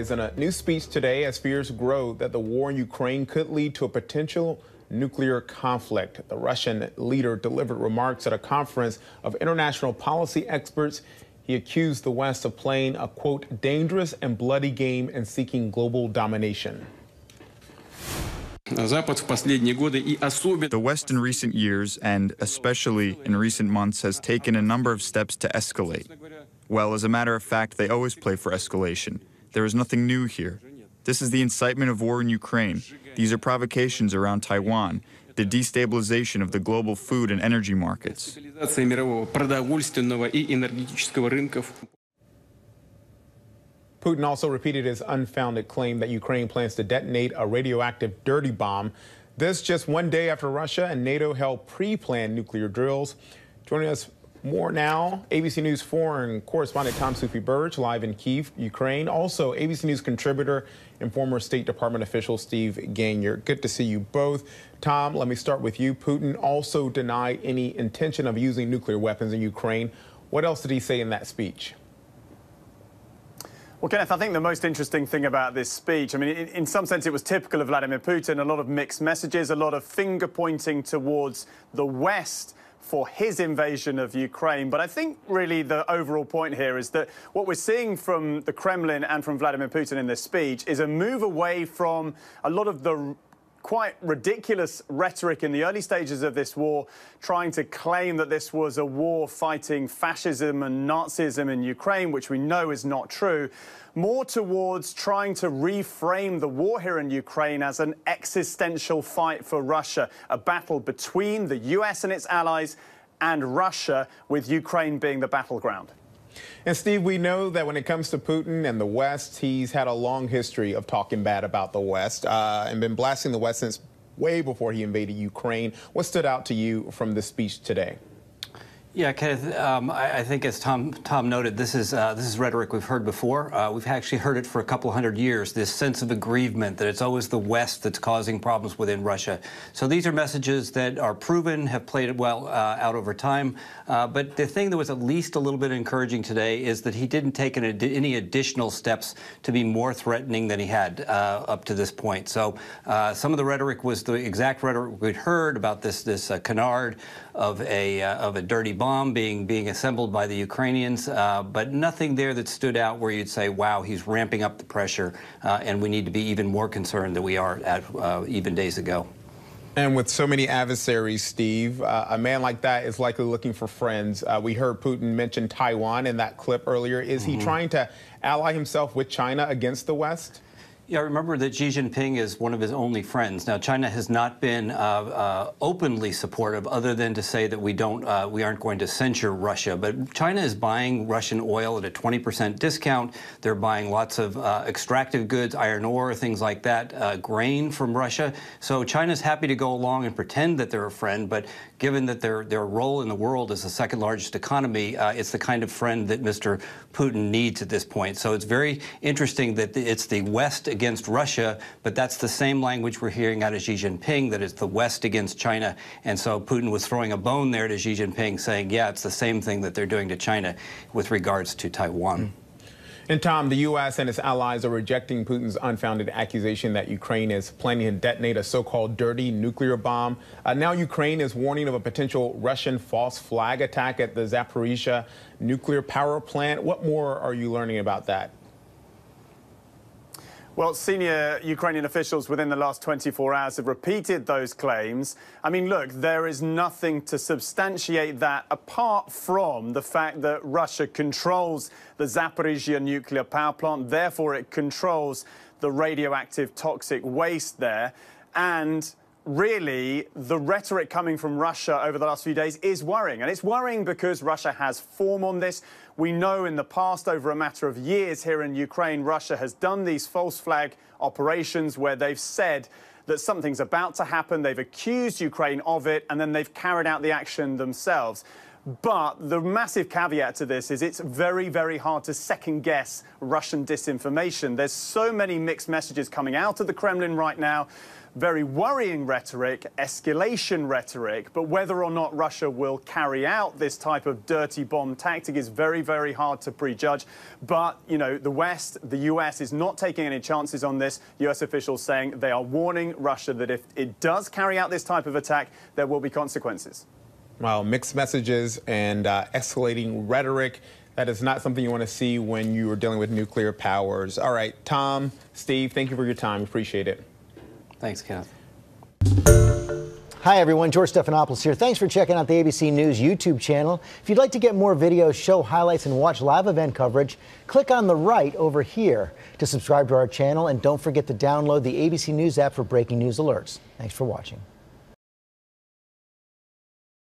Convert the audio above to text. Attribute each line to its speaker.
Speaker 1: allies in a new speech today as fears grow that the war in Ukraine could lead to a potential nuclear conflict. The Russian leader delivered remarks at a conference of international policy experts. He accused the West of playing a, quote, dangerous and bloody game and seeking global domination.
Speaker 2: The West in recent years, and especially in recent months, has taken a number of steps to escalate. Well, as a matter of fact, they always play for escalation. There is nothing new here. This is the incitement of war in Ukraine. These are provocations around Taiwan, the destabilization of the global food and energy markets.
Speaker 1: Putin also repeated his unfounded claim that Ukraine plans to detonate a radioactive dirty bomb. This just one day after Russia and NATO held pre planned nuclear drills. Joining us more now, ABC News foreign correspondent Tom Soufi Burridge, live in Kiev, Ukraine. Also, ABC News contributor and former State Department official Steve Ganyard. Good to see you both. Tom, let me start with you. Putin also denied any intention of using nuclear weapons in Ukraine. What else did he say in that speech?
Speaker 3: Well, Kenneth, I think the most interesting thing about this speech, I mean, in, in, some sense it was typical of Vladimir Putin, a lot of mixed messages, a lot of finger pointing towards the West for his invasion of Ukraine. But I think really the overall point here is that what we're seeing from the Kremlin and from Vladimir Putin in this speech is a move away from a lot of the quite ridiculous rhetoric in the early stages of this war, trying to claim that this was a war fighting fascism and Nazism in Ukraine, which we know is not true, more towards trying to reframe the war here in Ukraine as an existential fight for Russia, a battle between the US and its allies and Russia, with Ukraine being the battleground.
Speaker 1: And Steve, we know that when it comes to Putin and the West, he's had a long history of talking bad about the West uh, and been blasting the West since way before he invaded Ukraine. What stood out to you from this speech today?
Speaker 4: Yeah, Kenneth, um, I, I, think as Tom Tom noted, this is uh, this is rhetoric we've heard before. Uh, we've actually heard it for a couple hundred years. This sense of aggrievement that it's always the West that's causing problems within Russia. So these are messages that are proven, have played well uh, out over time. Uh, but the thing that was at least a little bit encouraging today is that he didn't take an, any additional steps to be more threatening than he had uh, up to this point. So uh, some of the rhetoric was the exact rhetoric we'd heard about this this canard of a of a dirty bomb being being assembled by the Ukrainians, uh, but nothing there that stood out where you'd say, "Wow, he's ramping up the pressure," uh, and we need to be even more concerned than we are at uh, even days ago.
Speaker 1: And with so many adversaries, Steve, uh, a man like that is likely looking for friends. Uh, we heard Putin mention Taiwan in that clip earlier. Is mm -hmm. he trying to ally himself with China against the West?
Speaker 4: Yeah, remember that Xi Jinping is one of his only friends. Now, China has not been uh, uh, openly supportive, other than to say that we don't, uh, we aren't going to censure Russia. But China is buying Russian oil at a 20% discount. They're buying lots of uh, extractive goods, iron ore, things like that, uh, grain from Russia. So China's happy to go along and pretend that they're a friend. But given that their their role in the world as the second largest economy, uh, it's the kind of friend that Mr. Putin needs at this point. So it's very interesting that it's the West against Russia, but that's the same language we're hearing out of Xi Jinping, that it's the West against China. And so Putin was throwing a bone there to Xi Jinping, saying, yeah, it's the same thing that they're doing to China with regards to Taiwan. Mm.
Speaker 1: And Tom, the U.S. and its allies are rejecting Putin's unfounded accusation that Ukraine is planning to detonate a so-called dirty nuclear bomb. Uh, now Ukraine is warning of a potential Russian false flag attack at the Zaporizhia nuclear power plant. What more are you learning about that?
Speaker 3: Well, senior Ukrainian officials within the last 24 hours have repeated those claims. I mean, look, there is nothing to substantiate that apart from the fact that Russia controls the Zaporizhia nuclear power plant. Therefore, it controls the radioactive toxic waste there. And really, the rhetoric coming from Russia over the last few days is worrying. And it's worrying because Russia has form on this. We know in the past, over a matter of years here in Ukraine, Russia has done these false flag operations where they've said that something's about to happen. They've accused Ukraine of it, and then they've carried out the action themselves. But the massive caveat to this is it's very, very hard to second guess Russian disinformation. There's so many mixed messages coming out of the Kremlin right now very worrying rhetoric, escalation rhetoric, but whether or not Russia will carry out this type of dirty bomb tactic is very, very hard to prejudge. But, you know, the West, the US is not taking any chances on this. US officials saying they are warning Russia that if it does carry out this type of attack, there will be consequences.
Speaker 1: Well, mixed messages and uh, escalating rhetoric. That is not something you want to see when you are dealing with nuclear powers. All right, Tom, Steve, thank you for your time. Appreciate it.
Speaker 4: Thanks, Kenneth.
Speaker 5: Hi, everyone. George Stephanopoulos here. Thanks for checking out the ABC News YouTube channel. If you'd like to get more videos, show highlights, and watch live event coverage, click on the right over here to subscribe to our channel. And don't forget to download the ABC News app for breaking news alerts. Thanks for watching.